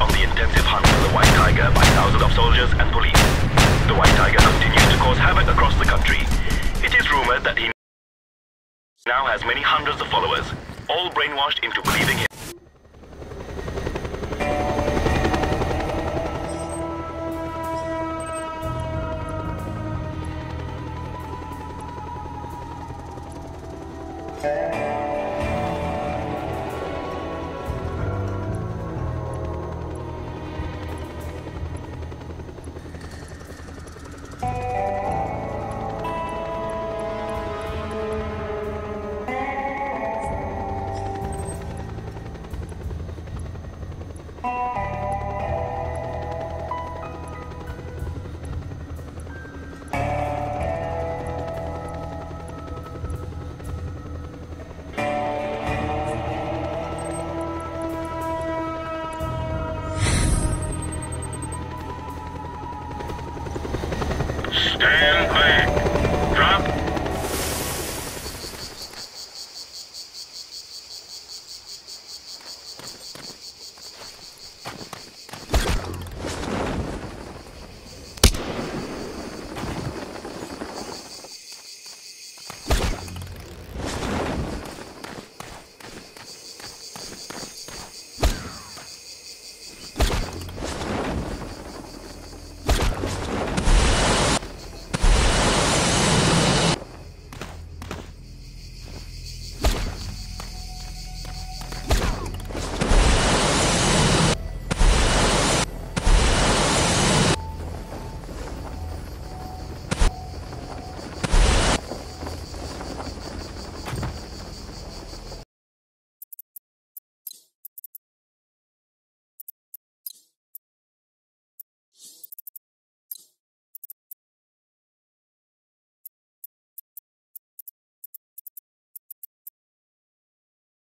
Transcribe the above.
on the intensive hunt for the White Tiger by thousands of soldiers and police. The White Tiger continues to cause havoc across the country. It is rumored that he now has many hundreds of followers, all brainwashed into believing him. Thank